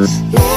Ooh.